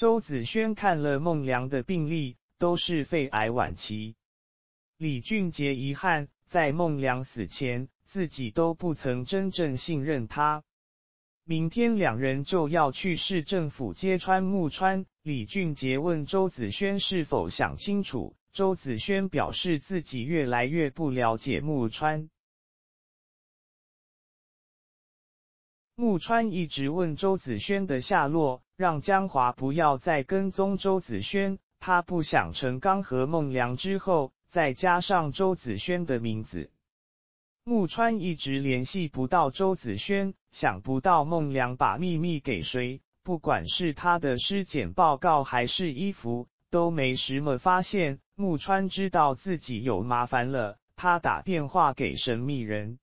周子轩看了孟良的病历，都是肺癌晚期。李俊杰遗憾，在孟良死前，自己都不曾真正信任他。明天两人就要去市政府揭穿木川。李俊杰问周子轩是否想清楚，周子轩表示自己越来越不了解木川。木川一直问周子轩的下落，让江华不要再跟踪周子轩。他不想陈刚和孟良之后，再加上周子轩的名字。木川一直联系不到周子轩，想不到孟良把秘密给谁，不管是他的尸检报告还是衣服，都没什么发现。木川知道自己有麻烦了，他打电话给神秘人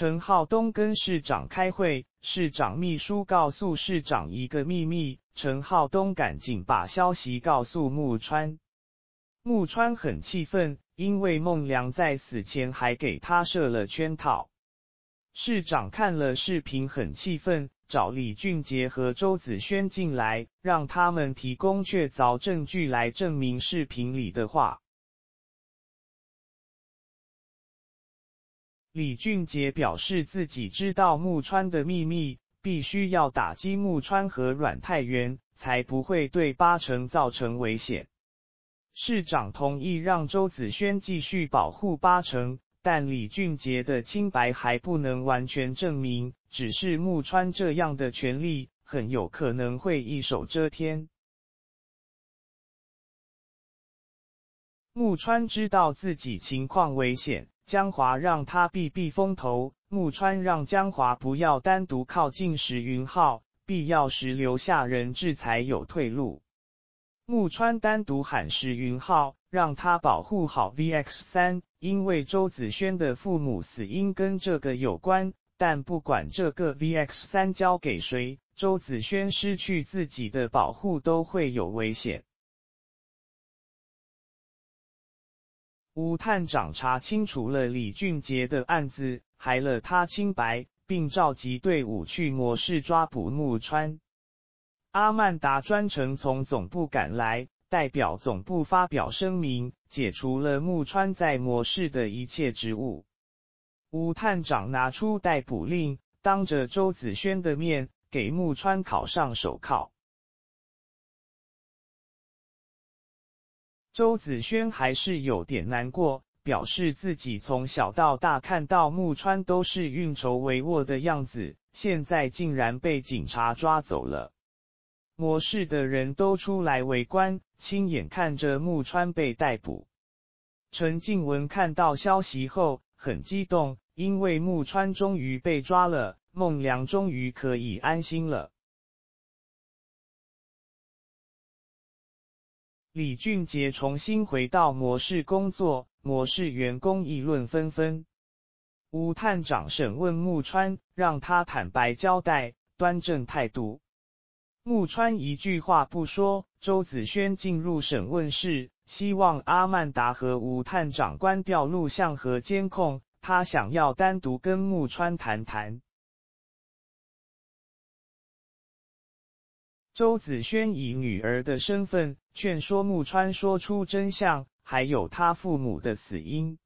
陈浩东跟市长开会，市长秘书告诉市长一个秘密，陈浩东赶紧把消息告诉木川。木川很气愤，因为孟良在死前还给他设了圈套。市长看了视频很气愤，找李俊杰和周子轩进来，让他们提供确凿证据来证明视频里的话。李俊杰表示自己知道木川的秘密，必须要打击木川和阮太元，才不会对八成造成危险。市长同意让周子轩继续保护八成，但李俊杰的清白还不能完全证明。只是木川这样的权利，很有可能会一手遮天。木川知道自己情况危险，江华让他避避风头。木川让江华不要单独靠近石云浩，必要时留下人质才有退路。木川单独喊石云浩，让他保护好 VX 三，因为周子轩的父母死因跟这个有关。但不管这个 VX 三交给谁，周子轩失去自己的保护都会有危险。吴探长查清楚了李俊杰的案子，还了他清白，并召集队伍去模式抓捕木川。阿曼达专程从总部赶来，代表总部发表声明，解除了木川在模式的一切职务。吴探长拿出逮捕令，当着周子轩的面给木川铐上手铐。周子轩还是有点难过，表示自己从小到大看到木川都是运筹帷幄的样子，现在竟然被警察抓走了。模式的人都出来围观，亲眼看着木川被逮捕。陈静文看到消息后很激动，因为木川终于被抓了，孟良终于可以安心了。李俊杰重新回到模式工作，模式员工议论纷纷。吴探长审问木川，让他坦白交代，端正态度。木川一句话不说，周子轩进入审问室，希望阿曼达和吴探长关掉录像和监控，他想要单独跟木川谈谈。周子轩以女儿的身份劝说木川说出真相，还有他父母的死因。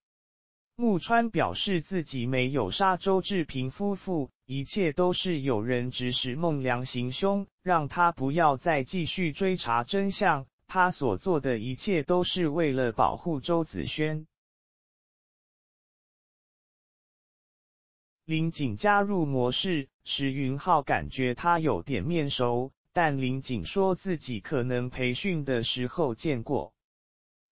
木川表示自己没有杀周志平夫妇。一切都是有人指使孟良行凶，让他不要再继续追查真相。他所做的一切都是为了保护周子轩。林景加入模式，石云浩感觉他有点面熟，但林锦说自己可能培训的时候见过。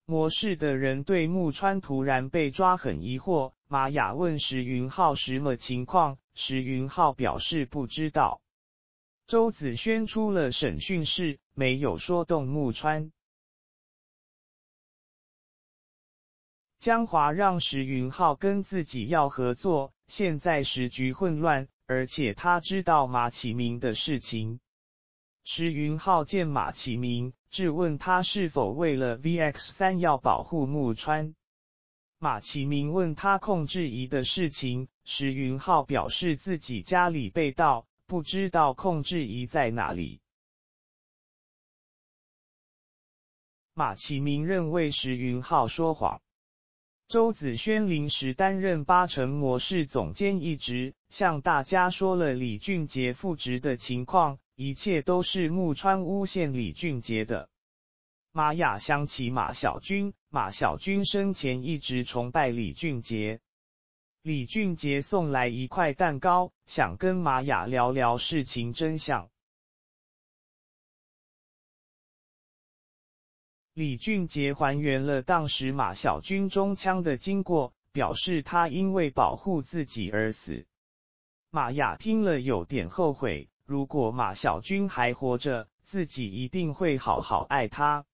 模式的人对木川突然被抓很疑惑。玛雅问石云浩什么情况，石云浩表示不知道。周子轩出了审讯室，没有说动木川。江华让石云浩跟自己要合作，现在时局混乱，而且他知道马启明的事情。石云浩见马启明，质问他是否为了 VX 三要保护木川。马其明问他控制仪的事情，石云浩表示自己家里被盗，不知道控制仪在哪里。马其明认为石云浩说谎。周子轩临时担任八成模式总监一职，向大家说了李俊杰复职的情况，一切都是木川诬陷李俊杰的。玛雅想起马小军，马小军生前一直崇拜李俊杰。李俊杰送来一块蛋糕，想跟玛雅聊聊事情真相。李俊杰还原了当时马小军中枪的经过，表示他因为保护自己而死。玛雅听了有点后悔，如果马小军还活着，自己一定会好好爱他。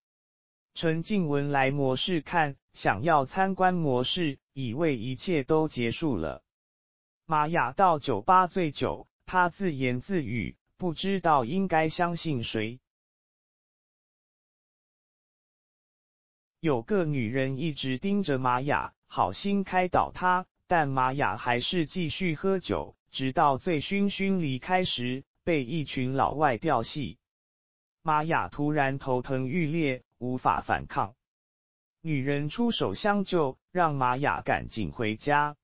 陈静文来模式看，想要参观模式，以为一切都结束了。玛雅到酒吧醉酒，他自言自语，不知道应该相信谁。有个女人一直盯着玛雅，好心开导她，但玛雅还是继续喝酒，直到醉醺醺离开时，被一群老外调戏。玛雅突然头疼欲裂。无法反抗，女人出手相救，让玛雅赶紧回家。